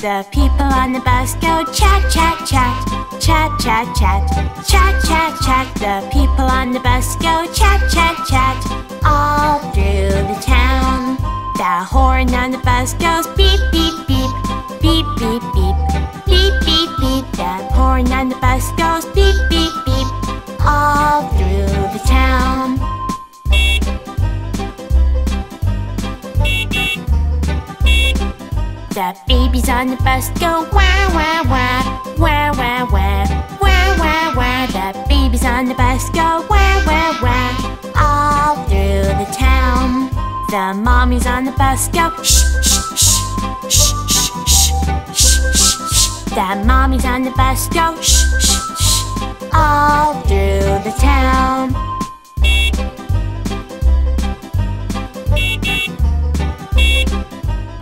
The people on the bus go chat, chat, chat Chat, chat, chat Chat, chat, chat. The people on the bus go chat, chat, chat All through the town. The horn on the bus goes beep, beep, beep Beep, beep, beep Beep, beep, beep. The horn on the bus goes beep, beep, beep All through the town. The babies on the bus go wah wah wah wah wah wah wah wah wah. The babies on the bus go wah wah wah all through the town. The mommies on the bus go shh shh shh shh shh shh shh shh. The mommies on the bus go shh